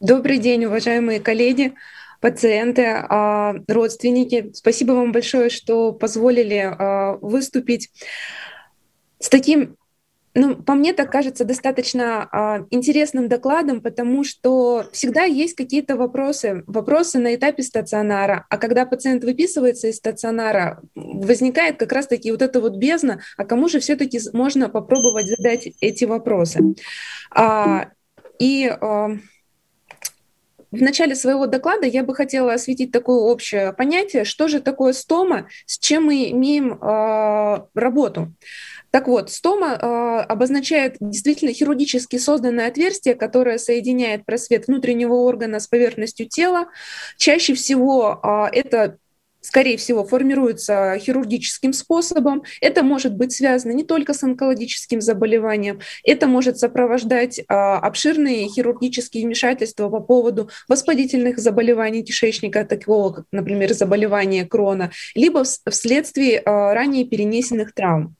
Добрый день, уважаемые коллеги, пациенты, а, родственники. Спасибо вам большое, что позволили а, выступить с таким ну, по мне так кажется достаточно а, интересным докладом, потому что всегда есть какие-то вопросы, вопросы на этапе стационара, а когда пациент выписывается из стационара, возникает как раз-таки вот эта вот бездна, а кому же все-таки можно попробовать задать эти вопросы. И в начале своего доклада я бы хотела осветить такое общее понятие, что же такое стома, с чем мы имеем э, работу. Так вот, стома э, обозначает действительно хирургически созданное отверстие, которое соединяет просвет внутреннего органа с поверхностью тела. Чаще всего э, это скорее всего, формируется хирургическим способом. Это может быть связано не только с онкологическим заболеванием, это может сопровождать а, обширные хирургические вмешательства по поводу воспалительных заболеваний кишечника, такого как, например, заболевание крона, либо вследствие а, ранее перенесенных травм.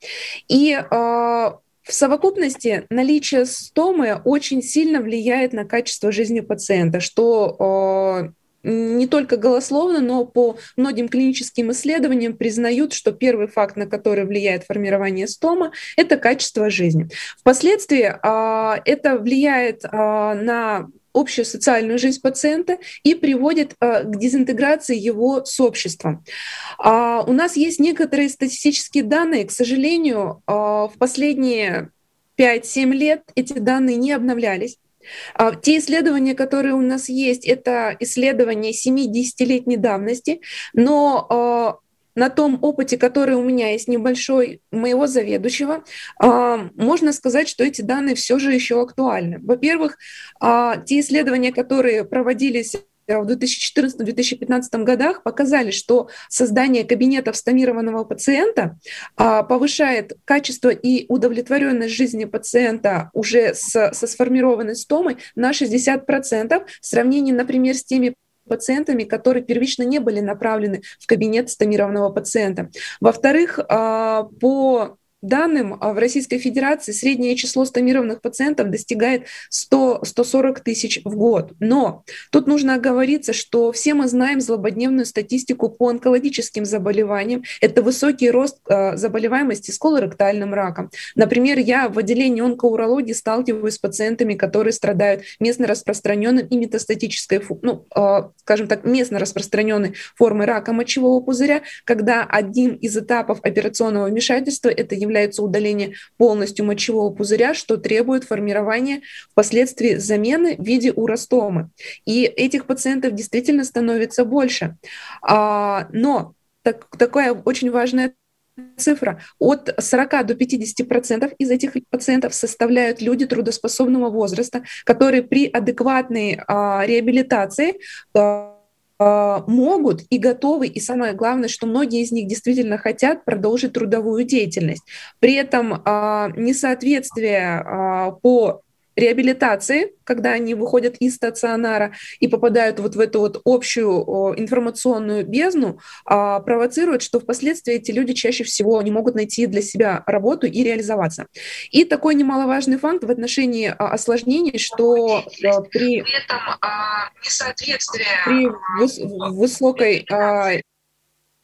И а, в совокупности наличие стомы очень сильно влияет на качество жизни пациента, что не только голословно, но по многим клиническим исследованиям признают, что первый факт, на который влияет формирование стома, это качество жизни. Впоследствии а, это влияет а, на общую социальную жизнь пациента и приводит а, к дезинтеграции его с обществом. У нас есть некоторые статистические данные, к сожалению, в последние 5-7 лет эти данные не обновлялись. А, те исследования, которые у нас есть, это исследования 7-10-летней давности, но а, на том опыте, который у меня есть небольшой, моего заведующего, а, можно сказать, что эти данные все же еще актуальны. Во-первых, те исследования, которые проводились в 2014-2015 годах показали, что создание кабинетов стомированного пациента а, повышает качество и удовлетворенность жизни пациента уже с, со сформированной стомой на 60% в сравнении, например, с теми пациентами, которые первично не были направлены в кабинет стомированного пациента. Во-вторых, а, по данным, а, в Российской Федерации среднее число стомированных пациентов достигает 100-140 тысяч в год. Но тут нужно оговориться, что все мы знаем злободневную статистику по онкологическим заболеваниям. Это высокий рост э, заболеваемости с колоректальным раком. Например, я в отделении онкоурологии сталкиваюсь с пациентами, которые страдают местно распространенным и метастатической, ну, э, скажем так, местно распространенной формой рака мочевого пузыря, когда один из этапов операционного вмешательства это является является удаление полностью мочевого пузыря, что требует формирования впоследствии замены в виде уростомы. И этих пациентов действительно становится больше. А, но так, такая очень важная цифра. От 40 до 50 процентов из этих пациентов составляют люди трудоспособного возраста, которые при адекватной а, реабилитации а, могут и готовы, и самое главное, что многие из них действительно хотят продолжить трудовую деятельность. При этом а, несоответствие а, по реабилитации, когда они выходят из стационара и попадают вот в эту вот общую информационную бездну, а, провоцирует, что впоследствии эти люди чаще всего не могут найти для себя работу и реализоваться. И такой немаловажный факт в отношении а, осложнений, что а, при, при этом несоответствие при выс высокой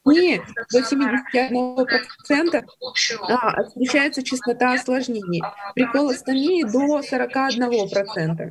не, до 71% а, встречается частота осложнений. При колостомии до 41%.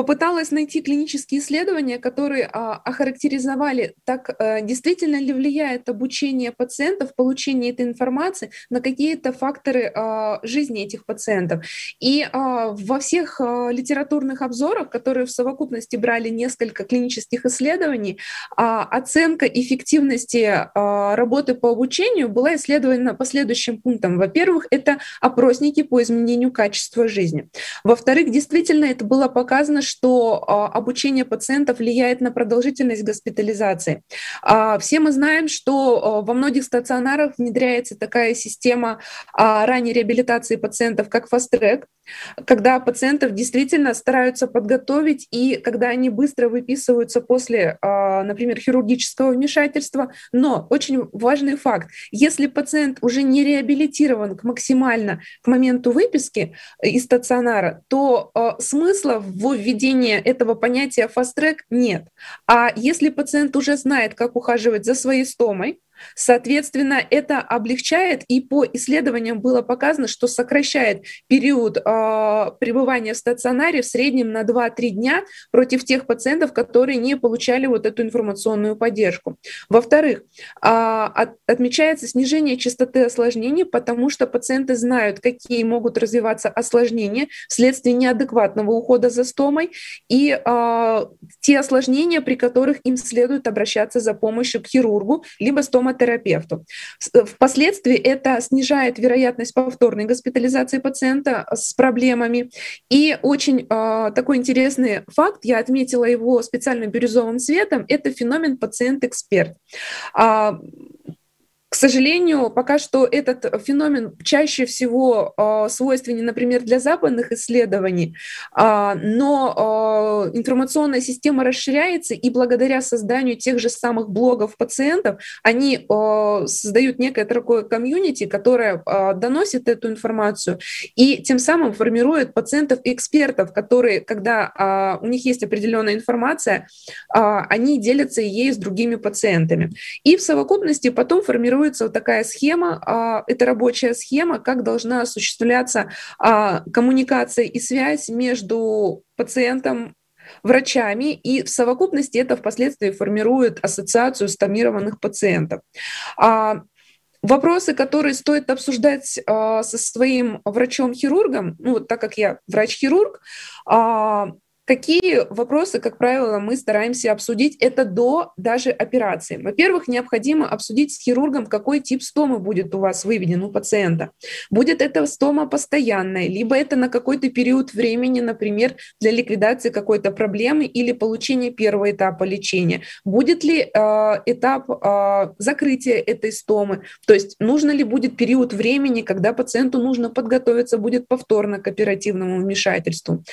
Попыталась найти клинические исследования, которые а, охарактеризовали, так а, действительно ли влияет обучение пациентов, получение этой информации на какие-то факторы а, жизни этих пациентов. И а, во всех а, литературных обзорах, которые в совокупности брали несколько клинических исследований, а, оценка эффективности а, работы по обучению была исследована по следующим пунктам. Во-первых, это опросники по изменению качества жизни. Во-вторых, действительно это было показано, что а, обучение пациентов влияет на продолжительность госпитализации. А, все мы знаем, что во многих стационарах внедряется такая система ранней реабилитации пациентов, как Track, когда пациентов действительно стараются подготовить, и когда они быстро выписываются после, например, хирургического вмешательства. Но очень важный факт, если пациент уже не реабилитирован максимально к моменту выписки из стационара, то смысла в введении этого понятия fast-track нет. А если пациент уже знает, как ухаживать за своей стомой, Соответственно, это облегчает, и по исследованиям было показано, что сокращает период э, пребывания в стационаре в среднем на 2-3 дня против тех пациентов, которые не получали вот эту информационную поддержку. Во-вторых, э, от, отмечается снижение частоты осложнений, потому что пациенты знают, какие могут развиваться осложнения вследствие неадекватного ухода за стомой, и э, те осложнения, при которых им следует обращаться за помощью к хирургу, либо стома травматерапевту. Э, впоследствии это снижает вероятность повторной госпитализации пациента с проблемами. И очень э, такой интересный факт, я отметила его специально бирюзовым цветом, это феномен пациент-эксперт. К сожалению, пока что этот феномен чаще всего э, свойственен, например, для западных исследований, э, но э, информационная система расширяется, и благодаря созданию тех же самых блогов пациентов, они э, создают некое такое комьюнити, которое э, доносит эту информацию, и тем самым формирует пациентов-экспертов, которые, когда э, у них есть определенная информация, э, они делятся ей с другими пациентами. И в совокупности потом формируют формируется вот такая схема, а, это рабочая схема, как должна осуществляться а, коммуникация и связь между пациентом, врачами, и в совокупности это впоследствии формирует ассоциацию стомированных пациентов. А, вопросы, которые стоит обсуждать со своим врачом-хирургом, ну так как я врач-хирург, Какие вопросы, как правило, мы стараемся обсудить? Это до даже операции. Во-первых, необходимо обсудить с хирургом, какой тип стомы будет у вас выведен у пациента. Будет это стома постоянная, либо это на какой-то период времени, например, для ликвидации какой-то проблемы или получения первого этапа лечения. Будет ли э, этап э, закрытия этой стомы? То есть нужно ли будет период времени, когда пациенту нужно подготовиться будет повторно к оперативному вмешательству?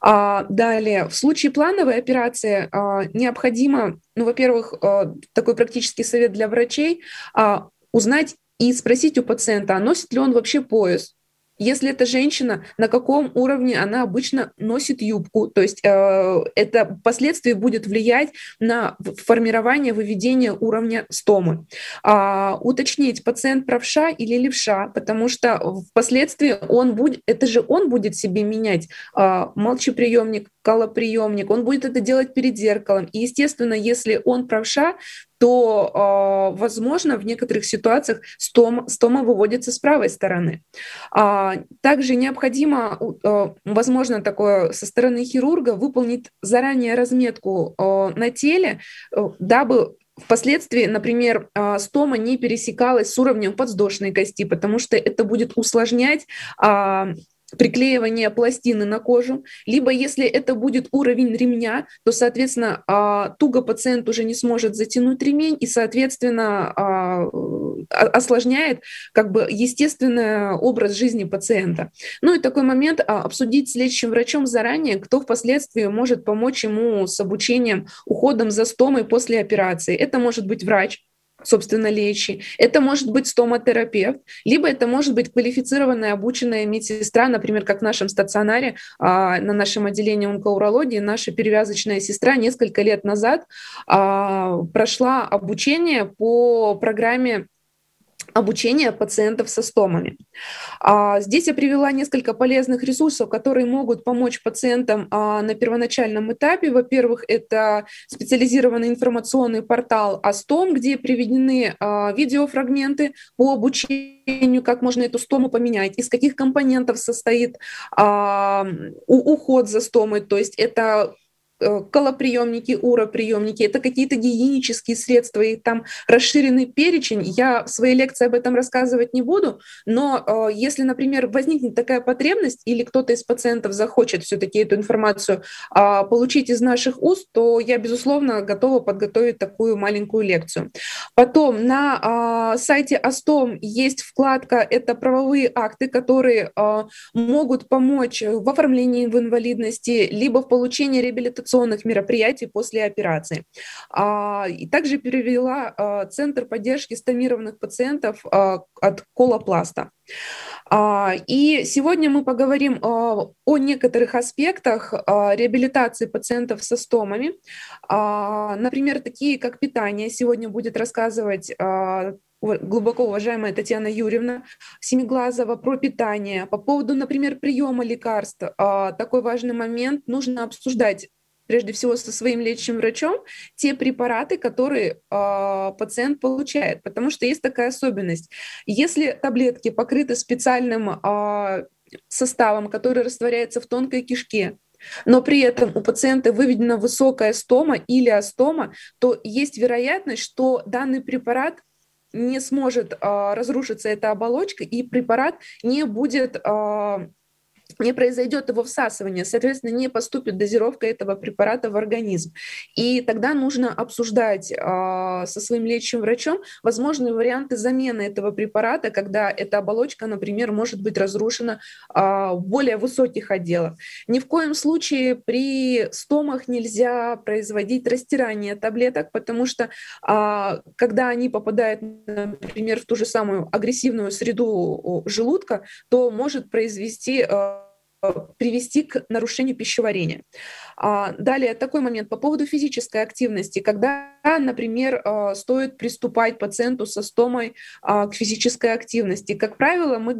А, далее Далее, в случае плановой операции а, необходимо, ну, во-первых, а, такой практический совет для врачей, а, узнать и спросить у пациента, а носит ли он вообще пояс. Если это женщина, на каком уровне она обычно носит юбку, то есть э, это впоследствии будет влиять на формирование, выведение уровня стомы. А, уточнить, пациент правша или левша, потому что впоследствии он будет, это же он будет себе менять э, молчеприемник, колоприемник, он будет это делать перед зеркалом. И, естественно, если он правша, то, э, возможно, в некоторых ситуациях стома, стома выводится с правой стороны. А, также необходимо, э, возможно, такое со стороны хирурга выполнить заранее разметку э, на теле, дабы Впоследствии, например, стома не пересекалась с уровнем подвздошной кости, потому что это будет усложнять а, приклеивание пластины на кожу, либо если это будет уровень ремня, то, соответственно, а, туго пациент уже не сможет затянуть ремень и, соответственно, а, осложняет как бы естественный образ жизни пациента. Ну и такой момент а, обсудить с лечащим врачом заранее, кто впоследствии может помочь ему с обучением, уходом за стомой после операции. Это может быть врач, собственно, лечи. Это может быть стоматерапевт, либо это может быть квалифицированная, обученная медсестра, например, как в нашем стационаре, а, на нашем отделении онкоурологии, наша перевязочная сестра несколько лет назад а, прошла обучение по программе обучения пациентов со стомами. А, здесь я привела несколько полезных ресурсов, которые могут помочь пациентам а, на первоначальном этапе. Во-первых, это специализированный информационный портал Астом, где приведены а, видеофрагменты по обучению, как можно эту стому поменять, из каких компонентов состоит уход за стомой. То есть это колоприемники, уроприемники, это какие-то гигиенические средства, и там расширенный перечень. Я в своей лекции об этом рассказывать не буду, но э, если, например, возникнет такая потребность или кто-то из пациентов захочет все-таки эту информацию э, получить из наших уст, то я, безусловно, готова подготовить такую маленькую лекцию. Потом на э, сайте Астом есть вкладка «Это правовые акты», которые э, могут помочь в оформлении в инвалидности, либо в получении реабилитационной реабилитационных мероприятий после операции. А, и также перевела а, Центр поддержки стомированных пациентов а, от Колопласта. И сегодня мы поговорим о некоторых аспектах реабилитации пациентов со стомами. Например, такие как питание. Сегодня будет рассказывать глубоко уважаемая Татьяна Юрьевна Семиглазова про питание. По поводу, например, приема лекарств, такой важный момент нужно обсуждать прежде всего со своим лечащим врачом те препараты, которые э, пациент получает, потому что есть такая особенность. Если таблетки покрыты специальным э, составом, который растворяется в тонкой кишке, но при этом у пациента выведена высокая стома или астома, то есть вероятность, что данный препарат не сможет э, разрушиться эта оболочка, и препарат не будет э, не произойдет его всасывание, соответственно, не поступит дозировка этого препарата в организм. И тогда нужно обсуждать э, со своим лечащим врачом возможные варианты замены этого препарата, когда эта оболочка, например, может быть разрушена э, в более высоких отделах. Ни в коем случае при стомах нельзя производить растирание таблеток, потому что э, когда они попадают, например, в ту же самую агрессивную среду желудка, то может произвести привести к нарушению пищеварения. А, далее, такой момент по поводу физической активности. Когда, например, а, стоит приступать пациенту со стомой а, к физической активности? Как правило, мы,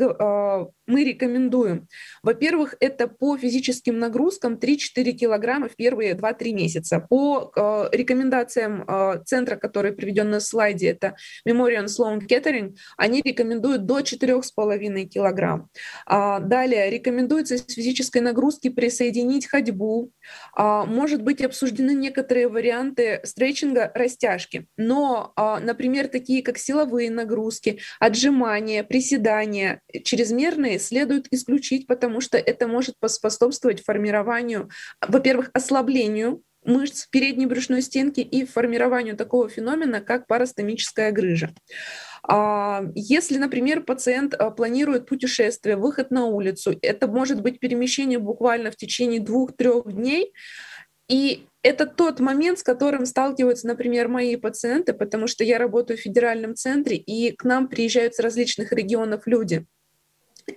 мы рекомендуем, во-первых, это по физическим нагрузкам 3-4 килограмма в первые 2-3 месяца. По рекомендациям центра, который приведен на слайде, это Memorial Sloan Kettering, они рекомендуют до 4,5 килограмм. Далее, рекомендуется с физической нагрузки присоединить ходьбу, а, может быть обсуждены некоторые варианты стретчинга, растяжки. Но, а, например, такие как силовые нагрузки, отжимания, приседания, чрезмерные следует исключить, потому что это может поспособствовать формированию, во-первых, ослаблению мышц передней брюшной стенки и формированию такого феномена, как парастомическая грыжа. А, если, например, пациент а, планирует путешествие, выход на улицу, это может быть перемещение буквально в течение двух-трех дней, и это тот момент, с которым сталкиваются, например, мои пациенты, потому что я работаю в федеральном центре, и к нам приезжают с различных регионов люди.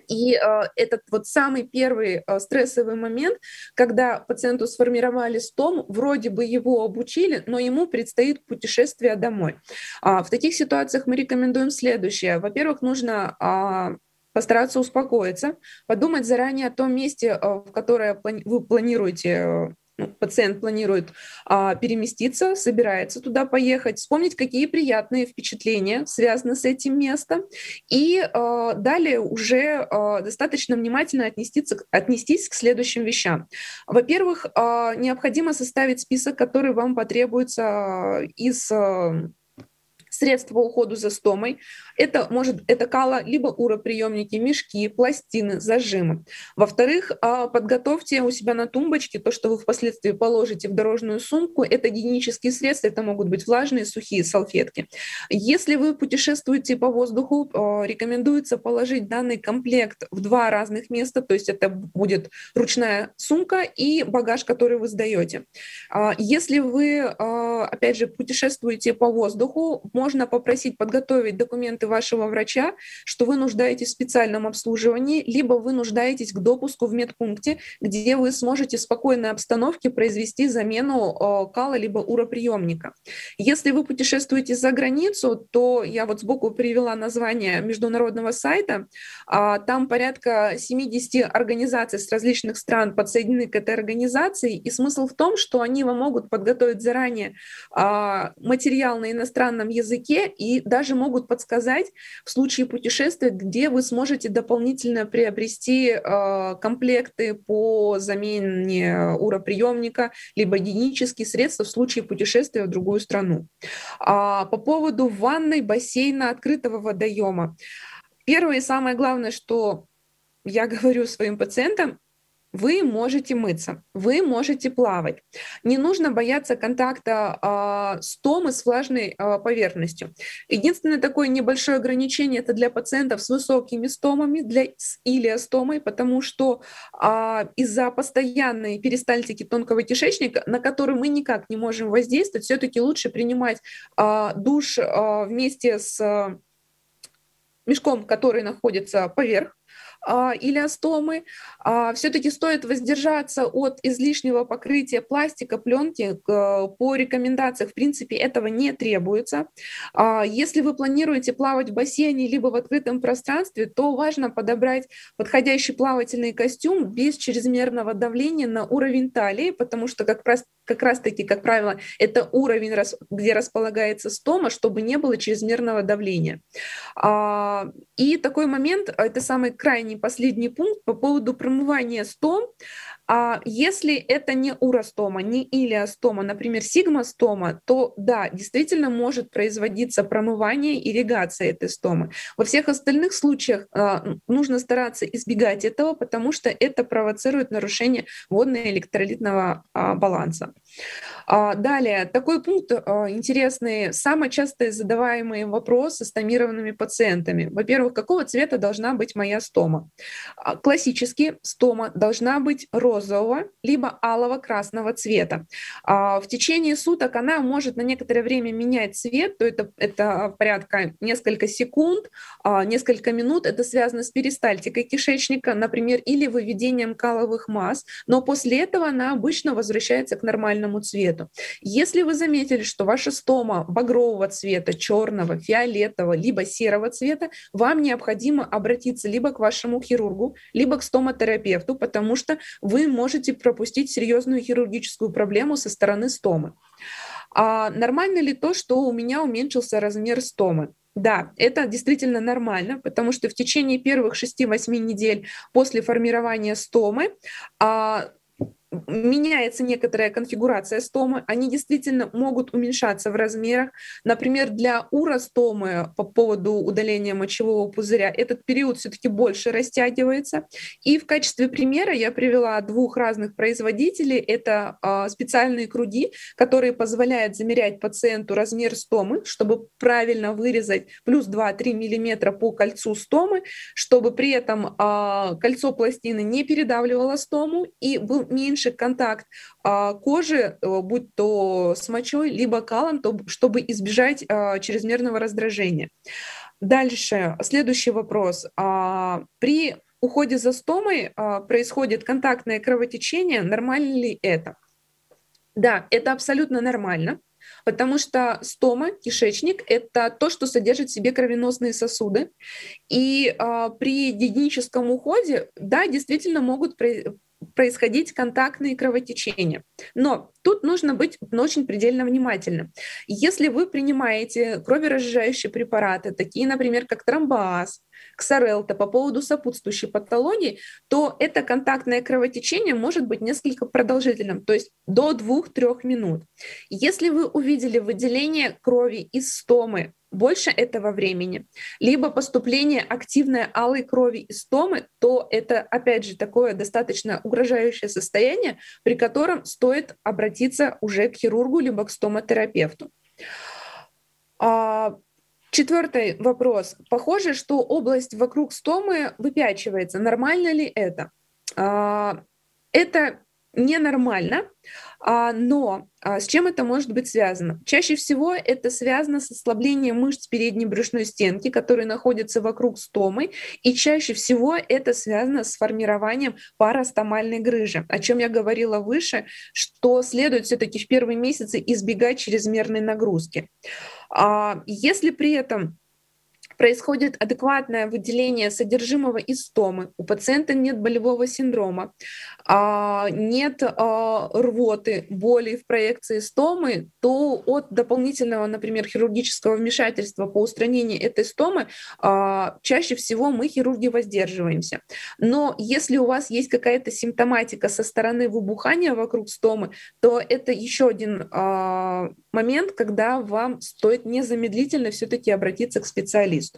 И э, этот вот самый первый э, стрессовый момент, когда пациенту сформировали стом, вроде бы его обучили, но ему предстоит путешествие домой. А, в таких ситуациях мы рекомендуем следующее. Во-первых, нужно а, постараться успокоиться, подумать заранее о том месте, э, в которое вы планируете пациент планирует а, переместиться, собирается туда поехать, вспомнить, какие приятные впечатления связаны с этим местом, и а, далее уже а, достаточно внимательно отнестись, отнестись к следующим вещам. Во-первых, а, необходимо составить список, который вам потребуется а, из а, средств по уходу за стомой. Это может это кала, либо уроприемники, мешки, пластины, зажимы. Во-вторых, а, подготовьте у себя на тумбочке то, что вы впоследствии положите в дорожную сумку. Это гигиенические средства, это могут быть влажные, сухие салфетки. Если вы путешествуете по воздуху, а, рекомендуется положить данный комплект в два разных места, то есть это будет ручная сумка и багаж, который вы сдаете. А, если вы, опять же, путешествуете по воздуху, можно попросить подготовить документы вашего врача, что вы нуждаетесь в специальном обслуживании, либо вы нуждаетесь к допуску в медпункте, где вы сможете в спокойной обстановке произвести замену э, кала либо уроприемника. Если вы путешествуете за границу, то я вот сбоку привела название международного сайта. А, там порядка 70 организаций с различных стран подсоединены к этой организации, и смысл в том, что они вам могут подготовить заранее а, материал на иностранном языке, языке и даже могут подсказать в случае путешествия, где вы сможете дополнительно приобрести э, комплекты по замене уроприемника, либо гигиенические средства в случае путешествия в другую страну. А, по поводу ванной, бассейна, открытого водоема. Первое и самое главное, что я говорю своим пациентам, вы можете мыться, вы можете плавать. Не нужно бояться контакта э, стомы с влажной э, поверхностью. Единственное такое небольшое ограничение это для пациентов с высокими стомами, для с илиостомой, потому что э, из-за постоянной перистальтики тонкого кишечника, на которую мы никак не можем воздействовать, все-таки лучше принимать э, душ э, вместе с э, мешком, который находится поверх а, или астомы, а, все-таки стоит воздержаться от излишнего покрытия пластика, пленки. По рекомендациям, в принципе, этого не требуется. А, если вы планируете плавать в бассейне либо в открытом пространстве, то важно подобрать подходящий плавательный костюм без чрезмерного давления на уровень талии, потому что как раз как раз-таки, как правило, это уровень, где располагается стома, чтобы не было чрезмерного давления. И такой момент, это самый крайний последний пункт по поводу промывания стом. А если это не уростома, не илиостома, например, сигмостома, то да, действительно может производиться промывание, ирригация этой стомы. Во всех остальных случаях а, нужно стараться избегать этого, потому что это провоцирует нарушение водно-электролитного а, баланса. А, далее, такой пункт а, интересный. Самые часто задаваемые вопросы с томированными пациентами. Во-первых, какого цвета должна быть моя стома? А, классически стома должна быть розового, либо алого-красного цвета. В течение суток она может на некоторое время менять цвет, то это, это порядка несколько секунд, несколько минут. Это связано с перистальтикой кишечника, например, или выведением каловых масс, но после этого она обычно возвращается к нормальному цвету. Если вы заметили, что ваша стома багрового цвета, черного, фиолетового, либо серого цвета, вам необходимо обратиться либо к вашему хирургу, либо к стоматерапевту, потому что вы можете пропустить серьезную хирургическую проблему со стороны стомы. А нормально ли то, что у меня уменьшился размер стомы? Да, это действительно нормально, потому что в течение первых 6-8 недель после формирования стомы а, меняется некоторая конфигурация стомы, они действительно могут уменьшаться в размерах. Например, для уростомы по поводу удаления мочевого пузыря этот период все-таки больше растягивается. И в качестве примера я привела двух разных производителей. Это э, специальные круги, которые позволяют замерять пациенту размер стомы, чтобы правильно вырезать плюс 2-3 мм по кольцу стомы, чтобы при этом э, кольцо пластины не передавливало стому и был меньше меньше контакт а, кожи, э, будь то с мочой, либо калом, то, чтобы избежать а, чрезмерного раздражения. Дальше, следующий вопрос. А, при уходе за стомой происходит контактное кровотечение. Нормально ли это? Да, это абсолютно нормально. Потому что стома, кишечник, это то, что содержит в себе кровеносные сосуды. И э, при гигиеническом уходе, да, действительно могут происходить контактные кровотечения. Но тут нужно быть очень предельно внимательным. Если вы принимаете кроверазжижающие препараты, такие, например, как тромбоаз, ксарелта по поводу сопутствующей патологии, то это контактное кровотечение может быть несколько продолжительным, то есть до 2-3 минут. Если вы увидели выделение крови из стомы больше этого времени, либо поступление активной алой крови из стомы, то это, опять же, такое достаточно угрожающее состояние, при котором стоит обратиться уже к хирургу либо к стоматерапевту. Четвертый вопрос. Похоже, что область вокруг стомы выпячивается. Нормально ли это? А, это ненормально, но а, с чем это может быть связано? Чаще всего это связано с ослаблением мышц передней брюшной стенки, которые находятся вокруг стомы, и чаще всего это связано с формированием парастомальной грыжи, о чем я говорила выше, что следует все-таки в первые месяцы избегать чрезмерной нагрузки. А, если при этом происходит адекватное выделение содержимого из стомы, у пациента нет болевого синдрома, а, нет а, рвоты, боли в проекции стомы, то от дополнительного, например, хирургического вмешательства по устранению этой стомы а, чаще всего мы, хирурги, воздерживаемся. Но если у вас есть какая-то симптоматика со стороны выбухания вокруг стомы, то это еще один момент, когда вам стоит незамедлительно все-таки обратиться к специалисту.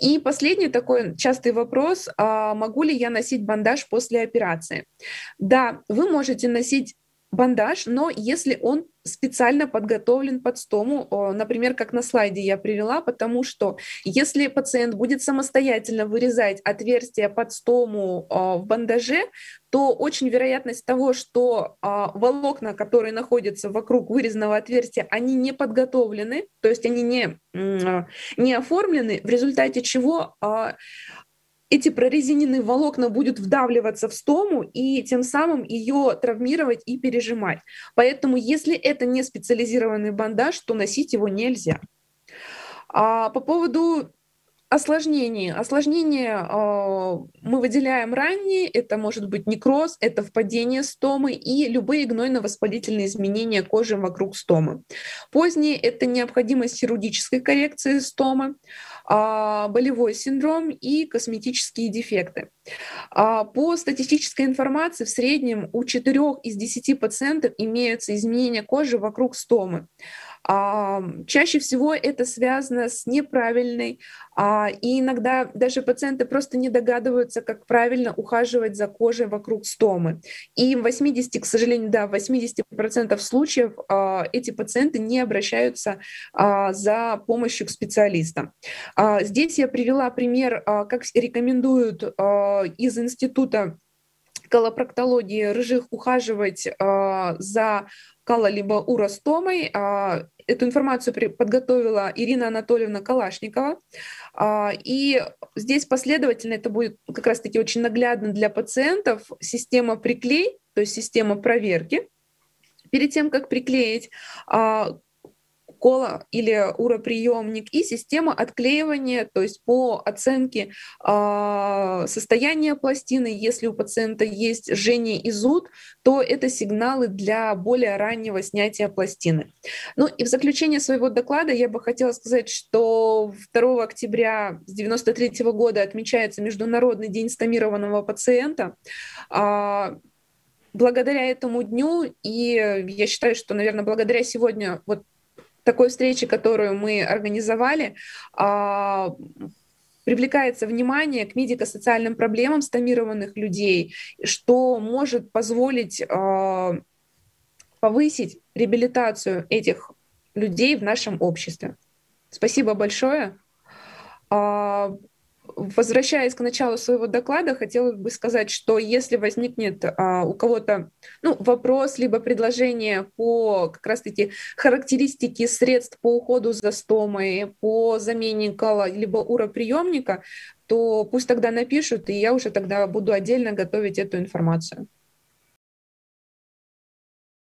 И последний такой частый вопрос, а могу ли я носить бандаж после операции? Да, вы можете носить бандаж, но если он специально подготовлен под стому, например, как на слайде я привела, потому что если пациент будет самостоятельно вырезать отверстие под стому в бандаже, то очень вероятность того, что волокна, которые находятся вокруг вырезанного отверстия, они не подготовлены, то есть они не, не оформлены, в результате чего эти прорезиненные волокна будут вдавливаться в стому и тем самым ее травмировать и пережимать. Поэтому, если это не специализированный бандаж, то носить его нельзя. А по поводу осложнений. Осложнения э, мы выделяем ранние, это может быть некроз, это впадение стомы и любые гнойно-воспалительные изменения кожи вокруг стомы. Поздние — это необходимость хирургической коррекции стомы, болевой синдром и косметические дефекты. Э, по статистической информации в среднем у 4 из 10 пациентов имеются изменения кожи вокруг стомы. Чаще всего это связано с неправильной, а, и иногда даже пациенты просто не догадываются, как правильно ухаживать за кожей вокруг стомы. И в 80, к сожалению, да, в 80% случаев а, эти пациенты не обращаются а, за помощью к специалистам. Здесь я привела пример, как рекомендуют из института колопроктологии рыжих ухаживать за кала либо уростомой. Эту информацию подготовила Ирина Анатольевна Калашникова. А, и здесь последовательно это будет как раз-таки очень наглядно для пациентов система приклей, то есть система проверки. Перед тем, как приклеить, а, кола или уроприемник и система отклеивания, то есть по оценке э, состояния пластины, если у пациента есть жжение и зуд, то это сигналы для более раннего снятия пластины. Ну и в заключение своего доклада я бы хотела сказать, что 2 октября с 1993 года отмечается Международный день стомированного пациента. Э, благодаря этому дню, и я считаю, что, наверное, благодаря сегодня вот такой встречи, которую мы организовали, а, привлекается внимание к медико-социальным проблемам стомированных людей, что может позволить а, повысить реабилитацию этих людей в нашем обществе. Спасибо большое. Возвращаясь к началу своего доклада, хотела бы сказать, что если возникнет а, у кого-то ну, вопрос либо предложение по как раз-таки характеристике средств по уходу за стомой, по замене кала либо уроприемника, то пусть тогда напишут, и я уже тогда буду отдельно готовить эту информацию.